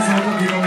guys. Have a good.